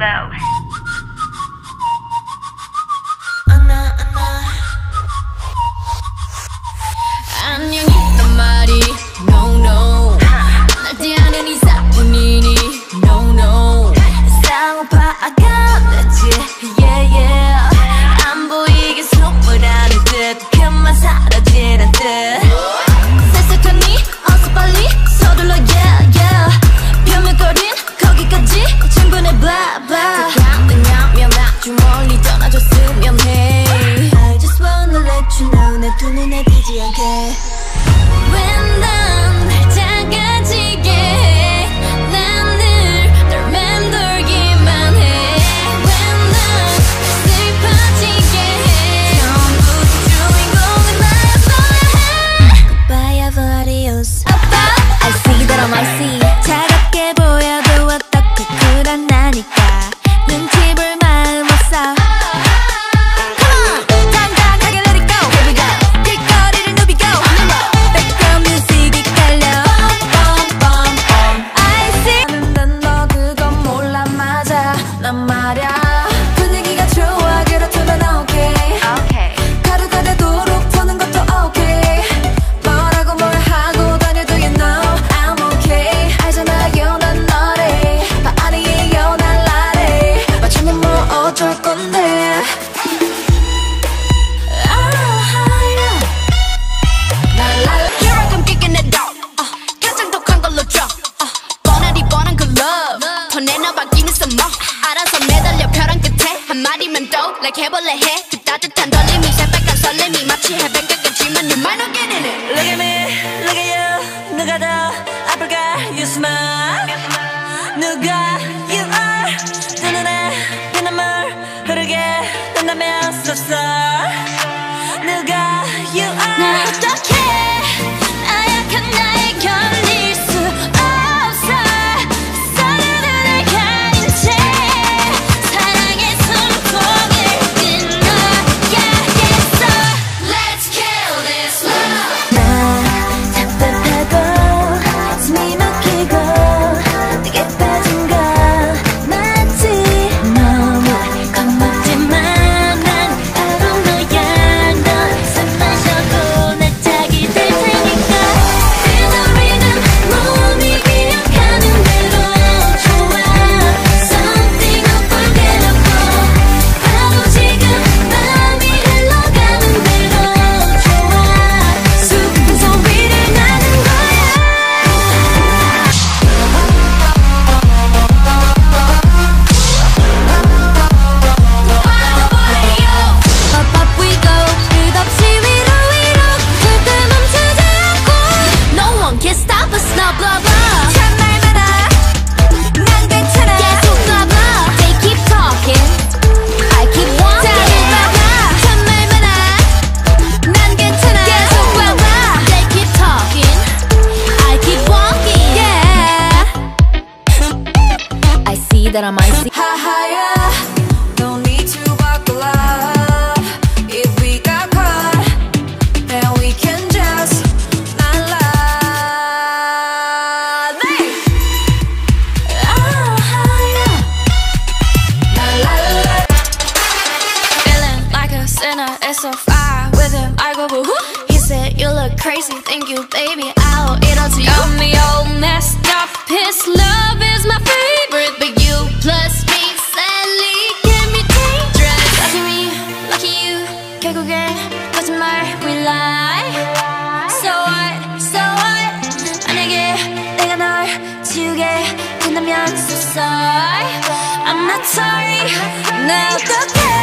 Low. 설레해 그 따뜻한 떨림이 새빨간 설렘이 마치 해변가겠지만 you might not get in it Look at me, look at you 누가 더 아플까 You smile 누가 you are 두 눈에 피눈물 흐르게 된다면 so sorry lie. Feeling like a sinner, it's so fire with him. I go boo hoo He said, You look crazy, thank you, baby. I'll eat up to you. Got me all messed up. His love is my favorite, but you plus me sadly can be dangerous. Lucky me, lucky you. 결국엔 거짓말 we lie. So what, so what? 만약에 내가 널 지우게 된다면 so sorry. I'm not sorry. 나 어떡해?